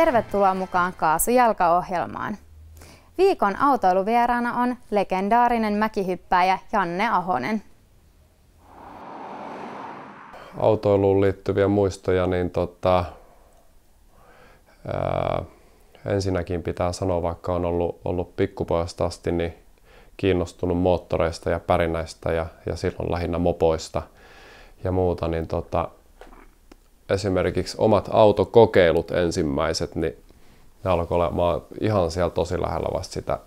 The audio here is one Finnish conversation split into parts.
Tervetuloa mukaan Kaasujalka-ohjelmaan. Viikon autoiluvieraana on legendaarinen mäkihyppääjä Janne Ahonen. Autoiluun liittyviä muistoja, niin tota, ää, ensinnäkin pitää sanoa, vaikka on ollut, ollut pikkupojasta asti, niin kiinnostunut moottoreista ja pärinäistä ja, ja silloin lähinnä mopoista ja muuta, niin tota, esimerkiksi omat autokokeilut ensimmäiset, niin ne alkoi olla ihan siellä tosi lähellä vasta sitä,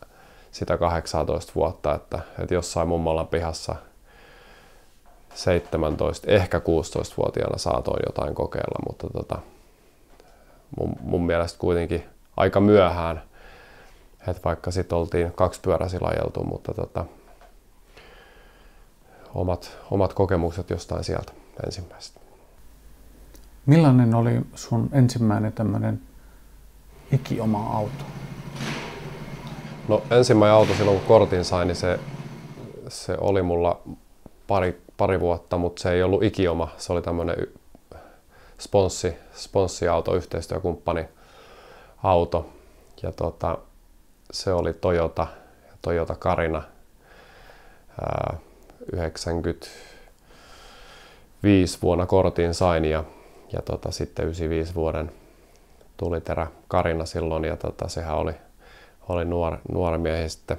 sitä 18 vuotta, että, että jossain mummolan pihassa 17, ehkä 16-vuotiaana saatoin jotain kokeilla, mutta tota, mun, mun mielestä kuitenkin aika myöhään, että vaikka sitten oltiin kaksi pyöräisillä ajeltu, mutta tota, omat, omat kokemukset jostain sieltä ensimmäisestä. Millainen oli sun ensimmäinen tämmöinen ikioma auto? No ensimmäinen auto silloin kun kortin sain, niin se, se oli mulla pari, pari vuotta, mutta se ei ollut ikioma. Se oli tämmöinen sponssi, sponssiauto, yhteistyökumppani auto. Ja tota, se oli Toyota, Toyota Karina ää, 95 vuonna kortin sain ja ja tota, sitten 95 vuoden tuli terä Karina silloin ja tota, sehän oli, oli nuor, nuori mies sitten,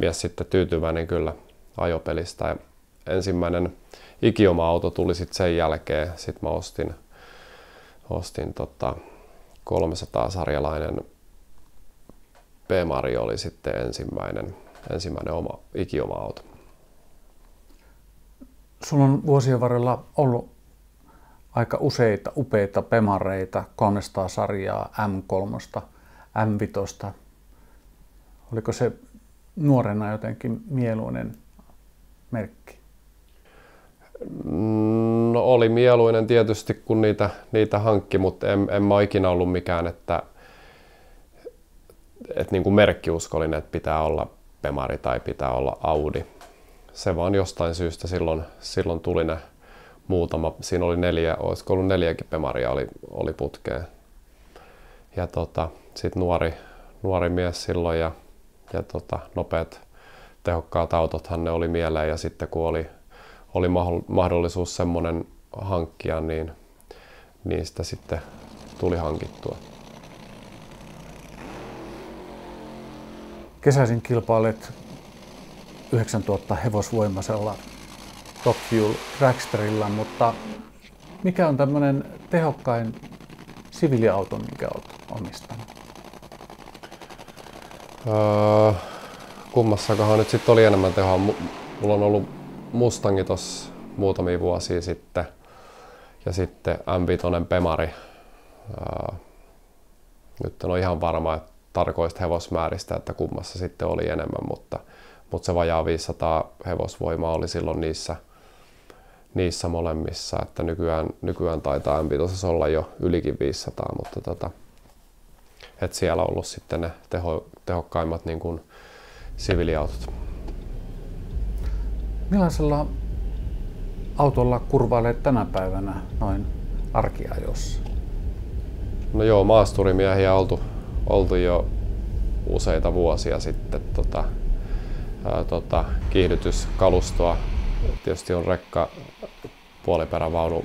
mies sitten tyytyväinen kyllä ajopelistä. Ja ensimmäinen ikioma auto tuli sitten sen jälkeen. Sitten mä ostin, ostin tota 300-sarjalainen B-Mari oli sitten ensimmäinen, ensimmäinen oma, ikioma auto. Sulla on vuosien varrella ollut aika useita upeita pemareita, 300 sarjaa, M3, M5. Oliko se nuorena jotenkin mieluinen merkki? No oli mieluinen tietysti, kun niitä, niitä hankki, mutta en, en mä ikinä ollut mikään, että, että niin kuin merkkiuskollinen, että pitää olla Pemari tai pitää olla Audi. Se vaan jostain syystä silloin, silloin tuli ne muutama, siinä oli neljä, olisiko ollut neljäkin pemaria oli, oli putkeen. Ja tota, sitten nuori, nuori mies silloin ja, ja tota, nopeat tehokkaat autothan ne oli mieleen ja sitten kun oli, oli mahdollisuus semmoinen hankkia, niin niistä sitten tuli hankittua. Kesäisin kilpailet 9000 hevosvoimaisella Top Fuel Dragsterilla, mutta mikä on tämmöinen tehokkain siviiliauto, mikä olet omistanut? Öö, kummassakohan nyt sitten oli enemmän tehoa. Mulla on ollut Mustangi tuossa muutamia vuosia sitten ja sitten M5 Pemari. Öö, nyt en ole ihan varma että tarkoista hevosmääristä, että kummassa sitten oli enemmän, mutta, mutta se vajaa 500 hevosvoimaa oli silloin niissä – niissä molemmissa, että nykyään, nykyään taitaa m olla jo ylikin 500, mutta tota, et siellä on ollut sitten ne teho, tehokkaimmat niin kuin siviiliautot. Millaisella autolla kurvailet tänä päivänä noin arkiajossa? No joo, maasturimiehiä oltu, oltu jo useita vuosia sitten tota, ää, tota, kiihdytyskalustoa. Tietysti on rekka puoliperävaunu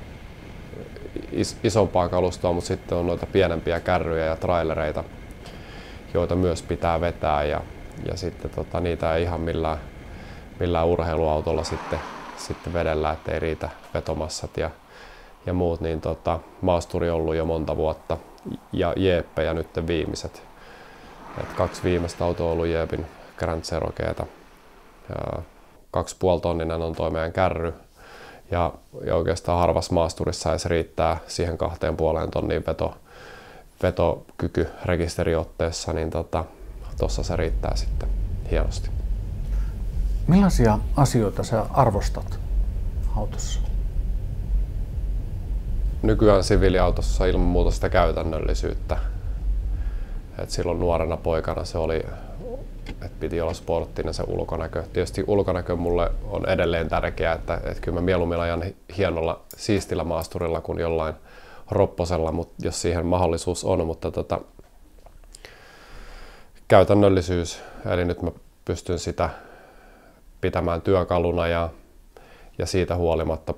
is, isompaa kalustoa, mutta sitten on noita pienempiä kärryjä ja trailereita, joita myös pitää vetää ja, ja sitten tota, niitä ei ihan millään, millään urheiluautolla sitten, sitten vedellä, ettei riitä vetomassat ja, ja muut, niin tota, maasturi on ollut jo monta vuotta ja jeeppejä nyt viimeiset. Et kaksi viimeistä autoa on ollut jeepin Grand Cherokeeta. 2,5 tonninen on tuo meidän kärry. Ja, ja oikeastaan harvassa maasturissa se riittää siihen kahteen puoleen tonnin veto, vetokyky rekisteriotteessa, niin tuossa tota, se riittää sitten hienosti. Millaisia asioita sä arvostat autossa? Nykyään siviiliautossa ilman muuta sitä käytännöllisyyttä. Et silloin nuorena poikana se oli että piti olla sporttinen se ulkonäkö. Tietysti ulkonäkö mulle on edelleen tärkeää, että, että kyllä mä mieluummin ajan hienolla, siistillä maasturilla kuin jollain ropposella, mutta jos siihen mahdollisuus on, mutta tota, käytännöllisyys, eli nyt mä pystyn sitä pitämään työkaluna ja, ja siitä huolimatta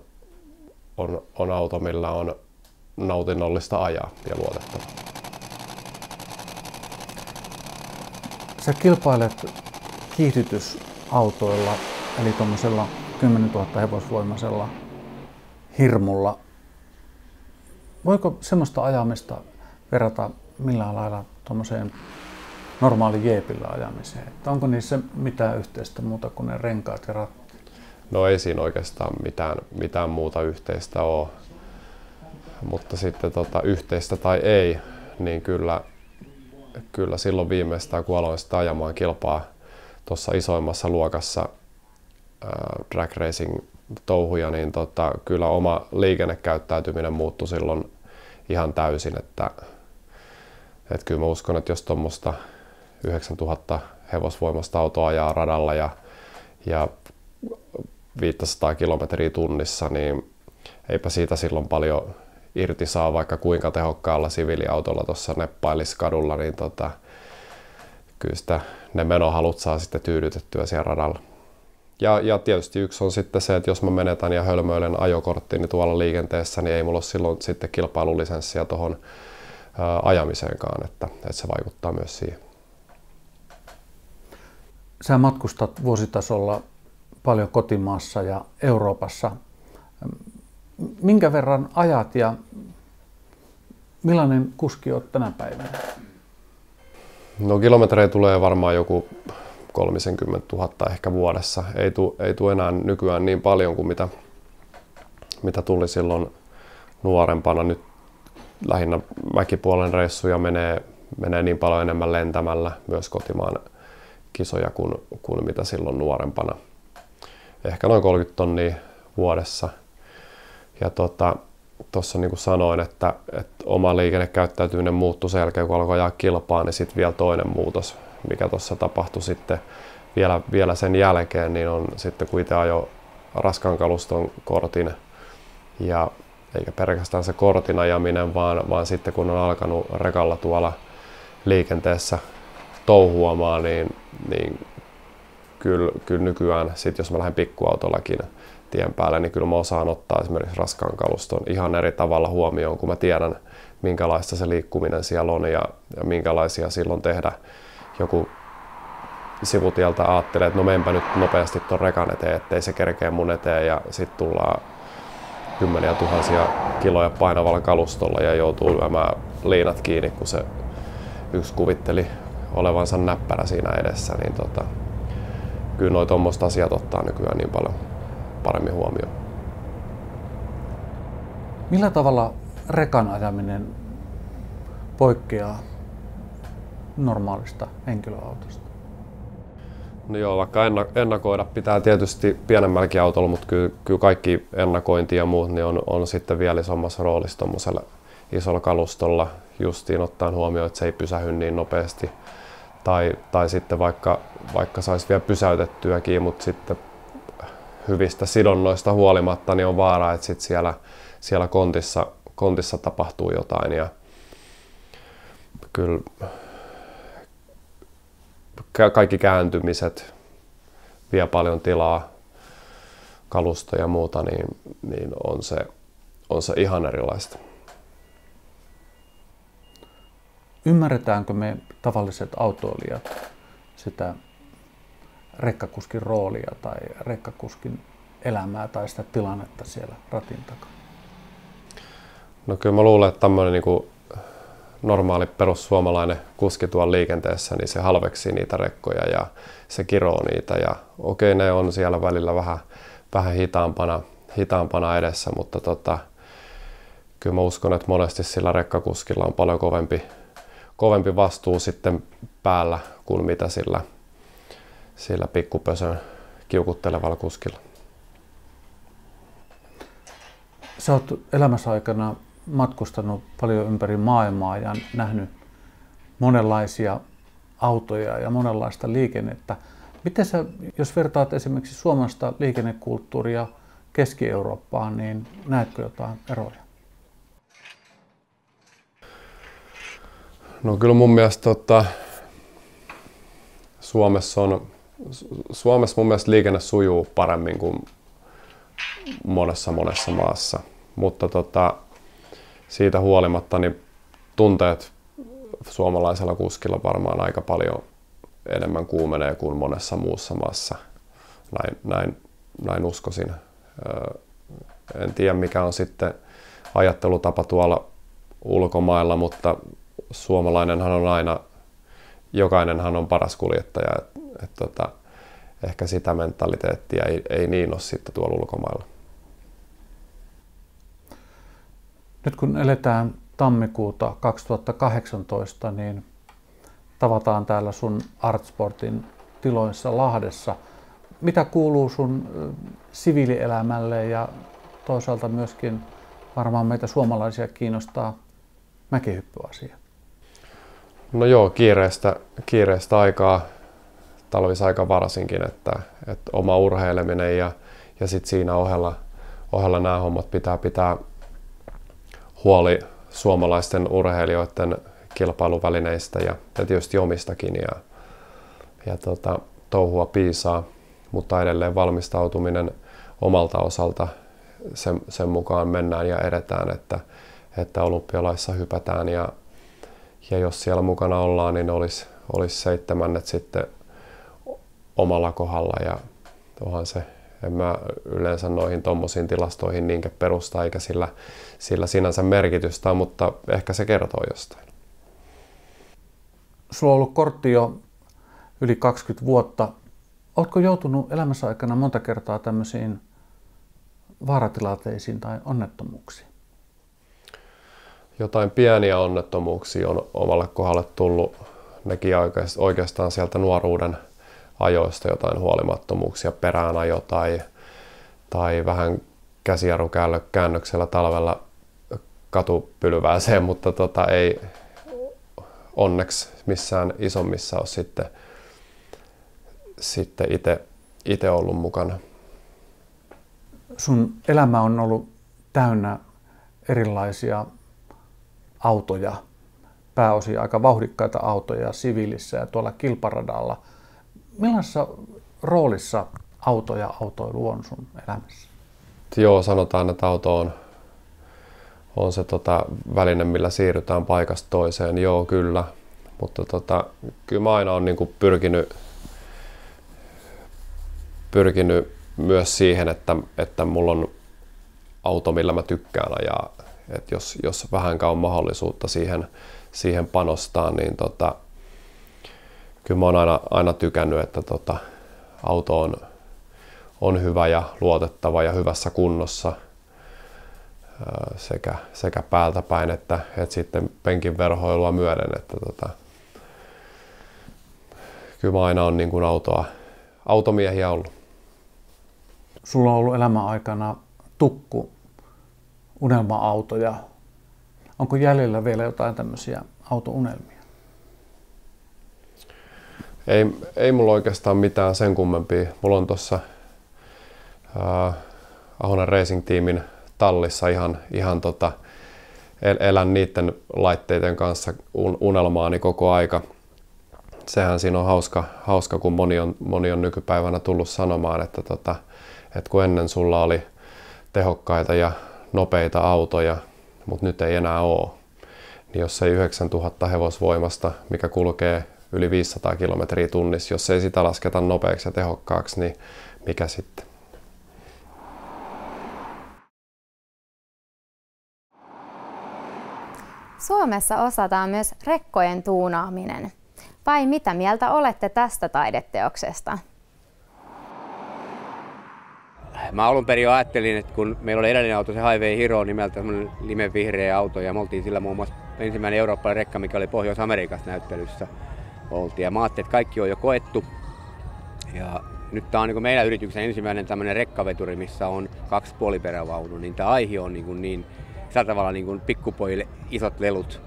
on, on auto, millä on nautinnollista ajaa ja luotettava. Sä kilpailet kiihdytysautoilla, eli tuommoisella 10 000 hevosvoimaisella hirmulla. Voiko semmoista ajamista verrata millään lailla tuommoiseen normaali jeepillä ajamiseen? Että onko niissä mitään yhteistä muuta kuin ne renkaat ja ratti? No ei siinä oikeastaan mitään, mitään muuta yhteistä ole. Mutta sitten tota, yhteistä tai ei, niin kyllä, kyllä silloin viimeistään kun aloin sitä ajamaan kilpaa tuossa isoimmassa luokassa äh, drag racing touhuja, niin tota, kyllä oma liikennekäyttäytyminen muuttui silloin ihan täysin, että, että kyllä mä uskon, että jos tuommoista 9000 hevosvoimasta autoa ajaa radalla ja, ja 500 kilometriä tunnissa, niin eipä siitä silloin paljon irti saa, vaikka kuinka tehokkaalla siviiliautolla tuossa neppailisi kadulla, niin tota, kyllä sitä, ne menohalut saa sitten tyydytettyä siellä radalla. Ja, ja tietysti yksi on sitten se, että jos mä menetän ja hölmöilen ajokorttini tuolla liikenteessä, niin ei mulla ole silloin sitten kilpailulisenssia tuohon ajamiseenkaan, että, että se vaikuttaa myös siihen. Sä matkustat vuositasolla paljon kotimaassa ja Euroopassa. Minkä verran ajat ja millainen kuski olet tänä päivänä? No kilometrejä tulee varmaan joku 30 000 ehkä vuodessa. Ei tule ei tu enää nykyään niin paljon kuin mitä, mitä tuli silloin nuorempana. Nyt lähinnä mäkipuolen reissuja menee, menee niin paljon enemmän lentämällä myös kotimaan kisoja kuin, kuin mitä silloin nuorempana. Ehkä noin 30 tonnia vuodessa. Ja tota, tuossa niin kuin sanoin, että, että oma liikennekäyttäytyminen muuttui sen jälkeen, kun alkoi ajaa kilpaa, niin sitten vielä toinen muutos, mikä tuossa tapahtui sitten vielä, vielä sen jälkeen, niin on sitten kun itse ajo raskaan kaluston kortin ja eikä pelkästään se kortin ajaminen, vaan, vaan sitten kun on alkanut rekalla tuolla liikenteessä touhuamaan, niin, niin kyllä, kyllä nykyään, sit jos mä lähden pikkuautollakin tien päälle, niin kyllä mä osaan ottaa esimerkiksi raskaan kaluston ihan eri tavalla huomioon, kun mä tiedän, minkälaista se liikkuminen siellä on ja, ja minkälaisia silloin tehdä. Joku sivutieltä ajattelee, että no menpä nyt nopeasti tuon rekan eteen, ettei se kerkeä mun eteen ja sitten tullaan kymmeniä tuhansia kiloja painavalla kalustolla ja joutuu lyömään liinat kiinni, kun se yksi kuvitteli olevansa näppärä siinä edessä, niin tota, kyllä noin tuommoista asiat ottaa nykyään niin paljon paremmin huomioon. Millä tavalla rekan ajaminen poikkeaa normaalista henkilöautosta? No joo, vaikka ennakoida pitää tietysti pienemmälläkin autolla, mutta kyllä, kyllä kaikki ennakointi ja muut niin on, on sitten vielä isommassa roolissa tuommoisella isolla kalustolla, justiin ottaen huomioon, että se ei pysähy niin nopeasti. Tai, tai sitten vaikka, vaikka saisi vielä pysäytettyäkin, mutta sitten hyvistä sidonnoista huolimatta, niin on vaara, että sit siellä, siellä kontissa, kontissa tapahtuu jotain. Ja kyllä kaikki kääntymiset vie paljon tilaa, kalusta ja muuta, niin, niin on, se, on se ihan erilaista. Ymmärretäänkö me tavalliset autoilijat sitä rekkakuskin roolia tai rekkakuskin elämää tai sitä tilannetta siellä ratin takana? No kyllä mä luulen, että tämmöinen niin normaali perussuomalainen kuski tuolla liikenteessä, niin se halveksi niitä rekkoja ja se kiroo niitä. Ja okei, ne on siellä välillä vähän, vähän hitaampana, hitaampana edessä, mutta tota, kyllä mä uskon, että monesti sillä rekkakuskilla on paljon kovempi, kovempi vastuu sitten päällä kuin mitä sillä sillä pikkupösön kiukuttelevalla kuskilla. Sä oot elämässä aikana matkustanut paljon ympäri maailmaa ja nähnyt monenlaisia autoja ja monenlaista liikennettä. Miten sä, jos vertaat esimerkiksi suomalaista liikennekulttuuria Keski-Eurooppaan, niin näetkö jotain eroja? No kyllä mun mielestä tota, Suomessa on Suomessa mun mielestä liikenne sujuu paremmin kuin monessa monessa maassa, mutta tota, siitä huolimatta niin tunteet suomalaisella kuskilla varmaan aika paljon enemmän kuumenee kuin monessa muussa maassa. Näin, näin, näin uskoisin. En tiedä mikä on sitten ajattelutapa tuolla ulkomailla, mutta suomalainenhan on aina, jokainenhan on paras kuljettaja. Et, et tota, ehkä sitä mentaliteettia ei, ei niin ole sitten tuolla ulkomailla. Nyt kun eletään tammikuuta 2018, niin tavataan täällä sun Artsportin tiloissa Lahdessa. Mitä kuuluu sun siviilielämälle ja toisaalta myöskin varmaan meitä suomalaisia kiinnostaa mäkihyppyasia? No joo, kiireestä, kiireestä aikaa, talvisaika varsinkin, että, että oma urheileminen ja, ja sitten siinä ohella, ohella nämä hommat pitää pitää huoli suomalaisten urheilijoiden kilpailuvälineistä ja, ja tietysti omistakin ja, ja tota, touhua piisaa, mutta edelleen valmistautuminen omalta osalta sen, sen mukaan mennään ja edetään, että, että olympialaissa hypätään ja, ja jos siellä mukana ollaan, niin olisi, olisi seitsemännet sitten omalla kohdalla ja onhan se, en mä yleensä noihin tommosiin tilastoihin niinkä perusta eikä sillä, sillä sinänsä merkitystä, mutta ehkä se kertoo jostain. Sulla on ollut kortti jo yli 20 vuotta. Oletko joutunut elämässä aikana monta kertaa tämmöisiin vaaratilanteisiin tai onnettomuuksiin? Jotain pieniä onnettomuuksia on omalle kohdalle tullut. Nekin oikeastaan sieltä nuoruuden ajoista jotain huolimattomuuksia, peräänajo tai, tai vähän käsijarrukäännöksellä talvella katupylvääseen, mutta tota, ei onneksi missään isommissa ole sitten, sitten itse ollut mukana. Sun elämä on ollut täynnä erilaisia autoja, pääosin aika vauhdikkaita autoja siviilissä ja tuolla kilparadalla. Millaisessa roolissa auto ja autoilu on sun elämässä? Joo, sanotaan, että auto on, on se tota, väline, millä siirrytään paikasta toiseen. Joo, kyllä. Mutta tota, kyllä mä aina olen niin pyrkinyt, pyrkinyt myös siihen, että, että mulla on auto, millä mä tykkään ajaa. Et jos, jos vähänkään on mahdollisuutta siihen, siihen panostaa, niin tota, kyllä mä oon aina, aina tykännyt, että tota, auto on, on hyvä ja luotettava ja hyvässä kunnossa sekä, sekä päältä päin että, että sitten penkin verhoilua myöden. Että tota, kyllä mä aina on niin kuin autoa, automiehiä ollut. Sulla on ollut elämän aikana tukku unelma-autoja. Onko jäljellä vielä jotain tämmöisiä autounelmia? Ei, ei mulla oikeastaan mitään sen kummempia. Mulla on tuossa Ahonen Racing-tiimin tallissa ihan, ihan tota, elän niiden laitteiden kanssa unelmaani koko aika. Sehän siinä on hauska, hauska kun moni on, moni on nykypäivänä tullut sanomaan, että, tota, että kun ennen sulla oli tehokkaita ja nopeita autoja, mutta nyt ei enää ole, niin jos ei 9000 hevosvoimasta, mikä kulkee yli 500 kilometriä tunnissa, jos ei sitä lasketa nopeaksi ja tehokkaaksi, niin mikä sitten? Suomessa osataan myös rekkojen tuunaaminen. Vai mitä mieltä olette tästä taideteoksesta? Mä alun perin ajattelin, että kun meillä oli edellinen auto, se Highway Hero nimeltä, semmoinen limenvihreä auto, ja me oltiin sillä muun muassa ensimmäinen eurooppalainen rekka, mikä oli Pohjois-Amerikassa näyttelyssä. Oltiin. Ja mä ajattelin, että kaikki on jo koettu. Ja nyt tämä on niin meidän yrityksen ensimmäinen tämmöinen rekkaveturi, missä on kaksi puoliperävaunu, niin tämä aihe on niin, niin sillä tavalla niin kuin pikkupojille isot lelut.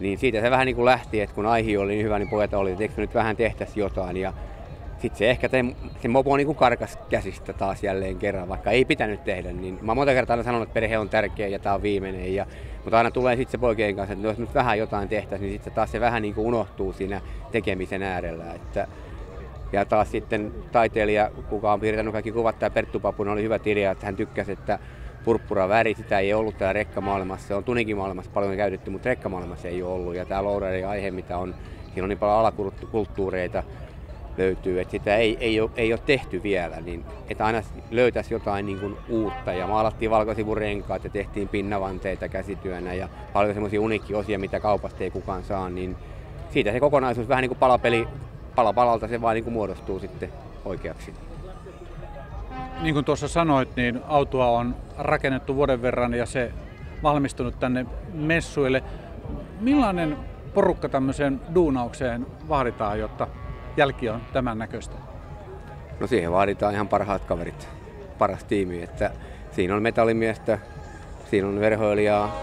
Niin siitä se vähän niin kuin lähti, että kun aihe oli niin hyvä, niin pojat oli, että eikö nyt vähän tehtäisi jotain. Ja sitten se ehkä se, se mopo niin kuin karkas käsistä taas jälleen kerran, vaikka ei pitänyt tehdä. Niin mä monta kertaa sanonut, että perhe on tärkeä ja tämä on viimeinen. Ja, mutta aina tulee sitten se poikien kanssa, että jos nyt vähän jotain tehtäisiin, niin sitten taas se vähän niin kuin unohtuu siinä tekemisen äärellä. Että Ja taas sitten taiteilija, kuka on piirtänyt kaikki kuvat, tämä Perttu Papun oli hyvä idea, että hän tykkäsi, että purppura väri, sitä ei ollut täällä rekkamaailmassa. Se on tunikimaailmassa paljon käytetty, mutta rekkamaailmassa ei ole ollut. Ja tämä Lowriderin aihe, mitä on, siinä on niin paljon alakulttuureita löytyy, että sitä ei, ei, ole, ei ole tehty vielä, niin että aina löytäisi jotain niin kuin uutta. Ja maalattiin valkosivurenkaat ja tehtiin pinnavanteita käsityönä ja paljon semmoisia uniikkiosia, mitä kaupasta ei kukaan saa, niin siitä se kokonaisuus vähän niin kuin palapeli, pala palalta se vaan niin kuin muodostuu sitten oikeaksi. Niin kuin tuossa sanoit, niin autoa on rakennettu vuoden verran ja se valmistunut tänne messuille. Millainen porukka tämmöiseen duunaukseen vaaditaan, jotta jälki on tämän näköistä? No siihen vaaditaan ihan parhaat kaverit, paras tiimi. Että siinä on metallimiestä, siinä on verhoilijaa,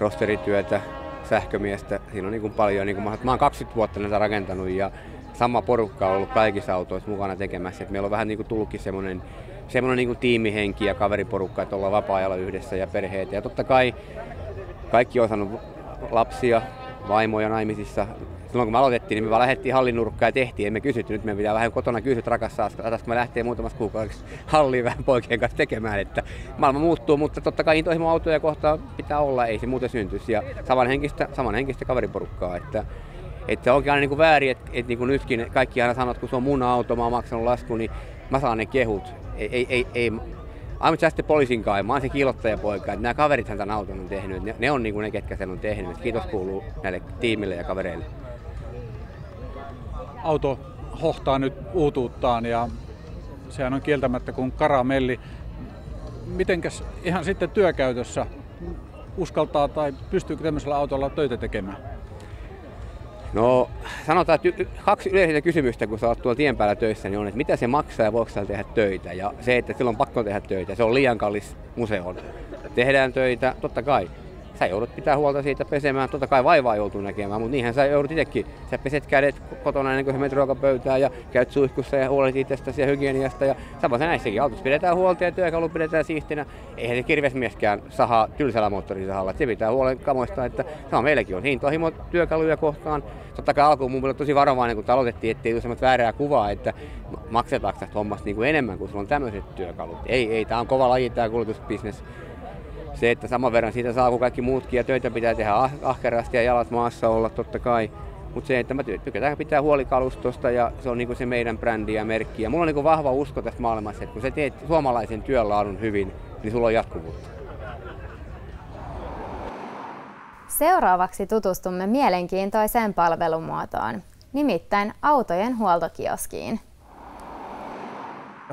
rosterityötä, sähkömiestä. Siinä on niin kuin paljon. Niin kuin mä, mä oon 20 vuotta näitä rakentanut ja sama porukka on ollut kaikissa autoissa mukana tekemässä. Et meillä on vähän niin kuin tullutkin semmoinen semmoinen niin kuin tiimihenki ja kaveriporukka, että ollaan vapaa-ajalla yhdessä ja perheet. Ja totta kai kaikki on saanut lapsia, vaimoja naimisissa. Silloin kun me aloitettiin, niin me vaan lähdettiin hallinnurkkaan ja tehtiin. Emme kysytty. Nyt me pitää vähän kotona kysyä, että rakas kun me lähtee muutamassa kuukaudeksi halliin vähän poikien kanssa tekemään. Että maailma muuttuu, mutta totta kai intohimo autoja kohtaan pitää olla, ei se muuten syntyisi. Ja samanhenkistä, samanhenkistä kaveriporukkaa. Että, että onkin aina niin kuin väärin, että, että niin kuin nytkin kaikki aina sanoo, että kun se on mun auto, mä oon maksanut lasku, niin mä saan ne kehut. Ei, ei, ei, ei I'm just poliisin kai, mä oon se kiilottajapoika. Nämä kaverithan tämän auton on tehnyt, ne, ne on niin kuin ne, ketkä sen on tehnyt. Kiitos kuuluu näille tiimille ja kavereille. Auto hohtaa nyt uutuuttaan ja sehän on kieltämättä kuin karamelli. Mitenkäs ihan sitten työkäytössä uskaltaa tai pystyykö tämmöisellä autolla töitä tekemään? No sanotaan, että kaksi yleistä kysymystä, kun sä oot tuolla tien päällä töissä, niin on, että mitä se maksaa ja voiko tehdä töitä. Ja se, että silloin on pakko tehdä töitä, se on liian kallis museon. Tehdään töitä, totta kai sä joudut pitää huolta siitä pesemään. Totta kai vaivaa joutuu näkemään, mutta niinhän sä joudut itsekin. Sä peset kädet kotona ennen kuin menet ruokapöytään ja käyt suihkussa ja huolet itsestäsi ja hygieniasta. Ja sama se näissäkin. Autossa pidetään huolta ja työkalu pidetään siistinä. Eihän se kirvesmieskään saha tylsällä moottorisahalla. Se pitää huolen kamoista, että sama meilläkin on hintohimo työkaluja kohtaan. Totta kai alkuun mun tosi varovainen, kun aloitettiin, ettei tule semmoista väärää kuvaa, että maksetaanko tästä hommasta niin kuin enemmän kuin sulla on tämmöiset työkalut. Ei, ei, tämä on kova laji tämä kulutusbisnes se, että saman verran siitä saa kuin kaikki muutkin ja töitä pitää tehdä ah- ahkerasti ja jalat maassa olla totta kai. Mutta se, että mä tykätään pitää huoli kalustosta ja se on niinku se meidän brändi ja merkki. Ja mulla on niinku vahva usko tässä maailmassa, että kun sä teet suomalaisen työnlaadun hyvin, niin sulla on jatkuvuutta. Seuraavaksi tutustumme mielenkiintoiseen palvelumuotoon, nimittäin autojen huoltokioskiin.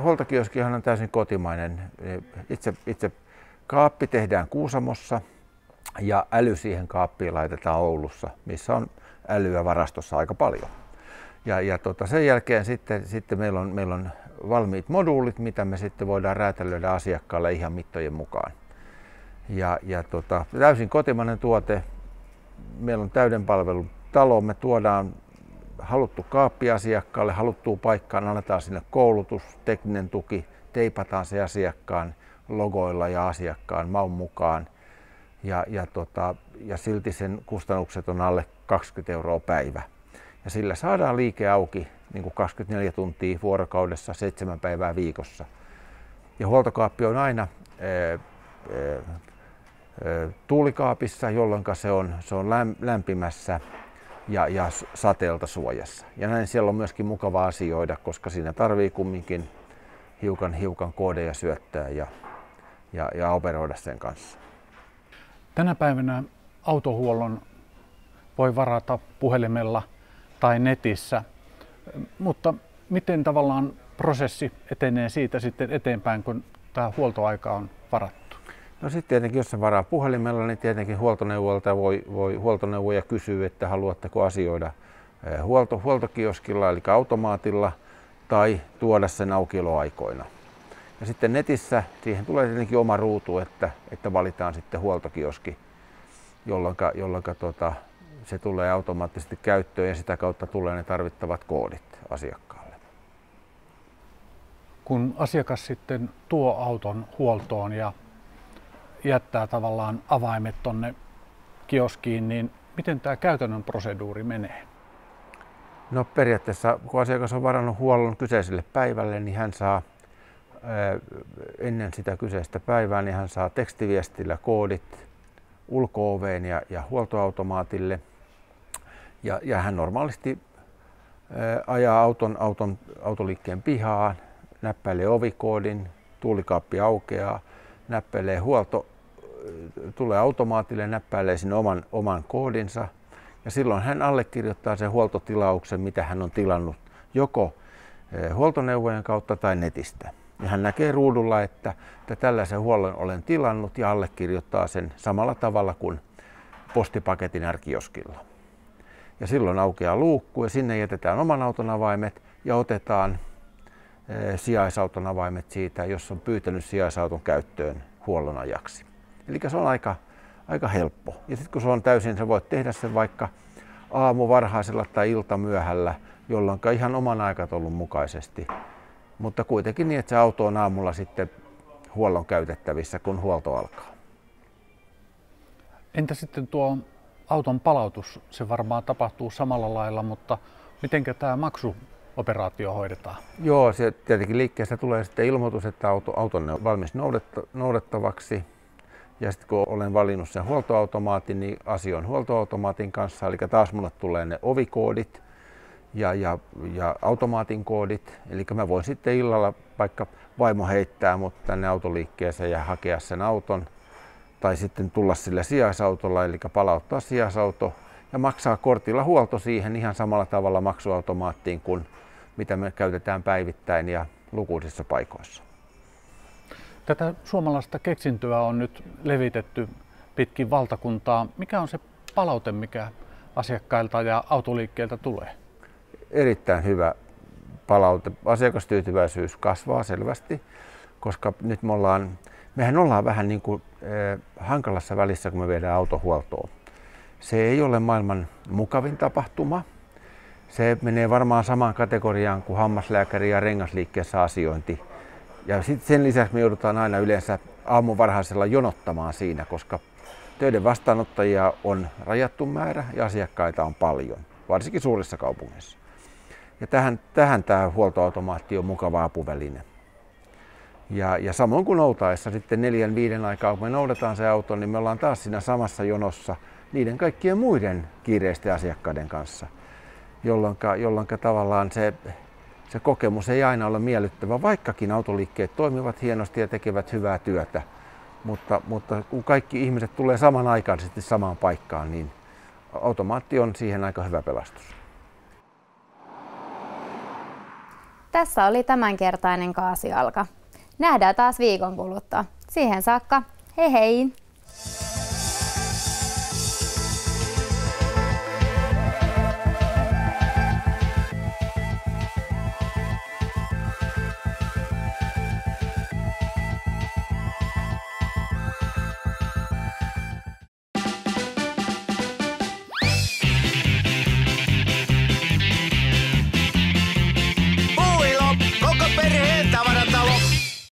Huoltokioskihan on täysin kotimainen. Itse, itse Kaappi tehdään Kuusamossa ja äly siihen kaappiin laitetaan Oulussa, missä on älyä varastossa aika paljon. Ja, ja tota, sen jälkeen sitten, sitten meillä, on, meillä on valmiit moduulit, mitä me sitten voidaan räätälöidä asiakkaalle ihan mittojen mukaan. Ja, ja tota, täysin kotimainen tuote. Meillä on täyden palvelun talo. Me tuodaan haluttu kaappi asiakkaalle, haluttuun paikkaan, annetaan sinne koulutus, tekninen tuki, teipataan se asiakkaan logoilla ja asiakkaan maun mukaan. Ja, ja, tota, ja silti sen kustannukset on alle 20 euroa päivä. Ja sillä saadaan liike auki niin kuin 24 tuntia vuorokaudessa, seitsemän päivää viikossa. Ja huoltokaappi on aina ää, ää, tuulikaapissa, jolloin se on, se on lämpimässä ja, ja sateelta suojassa. Ja näin siellä on myöskin mukava asioida, koska siinä tarvii kumminkin hiukan, hiukan koodeja syöttää ja, ja, ja operoida sen kanssa. Tänä päivänä autohuollon voi varata puhelimella tai netissä, mutta miten tavallaan prosessi etenee siitä sitten eteenpäin, kun tämä huoltoaika on varattu? No sitten tietenkin, jos se varaa puhelimella, niin tietenkin huoltoneuvolta voi, voi huoltoneuvoja kysyä, että haluatteko asioida eh, huolto, huoltokioskilla eli automaatilla tai tuoda sen aukioloaikoina. Ja sitten netissä siihen tulee tietenkin oma ruutu, että, että valitaan sitten huoltokioski, jolloin, jolloin tota, se tulee automaattisesti käyttöön ja sitä kautta tulee ne tarvittavat koodit asiakkaalle. Kun asiakas sitten tuo auton huoltoon ja jättää tavallaan avaimet tonne kioskiin, niin miten tämä käytännön proseduuri menee? No periaatteessa, kun asiakas on varannut huollon kyseiselle päivälle, niin hän saa ennen sitä kyseistä päivää, niin hän saa tekstiviestillä koodit ulko ja, ja huoltoautomaatille. Ja, ja hän normaalisti ajaa auton, auton autoliikkeen pihaan, näppäilee ovikoodin, tuulikaappi aukeaa, näppäilee huolto, tulee automaatille, näppäilee sinne oman, oman koodinsa ja silloin hän allekirjoittaa sen huoltotilauksen, mitä hän on tilannut joko huoltoneuvojen kautta tai netistä. Ja hän näkee ruudulla, että, että tällaisen huollon olen tilannut ja allekirjoittaa sen samalla tavalla kuin postipaketin ärkioskilla. Ja silloin aukeaa luukku ja sinne jätetään oman auton avaimet ja otetaan e, sijaisauton avaimet siitä, jos on pyytänyt sijaisauton käyttöön huollon ajaksi. Eli se on aika, aika helppo. Ja sitten kun se on täysin, sä voit tehdä sen vaikka aamu varhaisella tai ilta myöhällä, jolloin ihan oman aikataulun mukaisesti mutta kuitenkin niin, että se auto on aamulla sitten huollon käytettävissä, kun huolto alkaa. Entä sitten tuo auton palautus? Se varmaan tapahtuu samalla lailla, mutta miten tämä maksuoperaatio hoidetaan? Joo, se tietenkin liikkeestä tulee sitten ilmoitus, että auto, auto on valmis noudettavaksi. Ja sitten kun olen valinnut sen huoltoautomaatin, niin asioin huoltoautomaatin kanssa. Eli taas mulle tulee ne ovikoodit, ja, ja, ja automaatin koodit. Eli mä voin sitten illalla vaikka vaimo heittää mut tänne autoliikkeeseen ja hakea sen auton tai sitten tulla sillä sijaisautolla, eli palauttaa sijaisauto ja maksaa kortilla huolto siihen ihan samalla tavalla maksuautomaattiin kuin mitä me käytetään päivittäin ja lukuisissa paikoissa. Tätä suomalaista keksintöä on nyt levitetty pitkin valtakuntaa. Mikä on se palaute, mikä asiakkailta ja autoliikkeiltä tulee? Erittäin hyvä palaute. Asiakastyytyväisyys kasvaa selvästi, koska nyt me ollaan, mehän ollaan vähän niin kuin eh, hankalassa välissä, kun me viedään autohuoltoon. Se ei ole maailman mukavin tapahtuma. Se menee varmaan samaan kategoriaan kuin hammaslääkäri ja rengasliikkeessä asiointi. Ja sitten sen lisäksi me joudutaan aina yleensä aamuvarhaisella jonottamaan siinä, koska töiden vastaanottajia on rajattu määrä ja asiakkaita on paljon, varsinkin suurissa kaupungeissa. Ja tähän, tähän tämä huoltoautomaatti on mukava apuväline. Ja, ja samoin kuin noutaessa sitten neljän viiden aikaa, kun me noudetaan se auto, niin me ollaan taas siinä samassa jonossa niiden kaikkien muiden kiireisten asiakkaiden kanssa, jolloin tavallaan se, se kokemus ei aina ole miellyttävä, vaikkakin autoliikkeet toimivat hienosti ja tekevät hyvää työtä. Mutta, mutta kun kaikki ihmiset tulee samanaikaisesti samaan paikkaan, niin automaatti on siihen aika hyvä pelastus. Tässä oli tämänkertainen kaasialka. Nähdään taas viikon kuluttua. Siihen saakka, hei hei!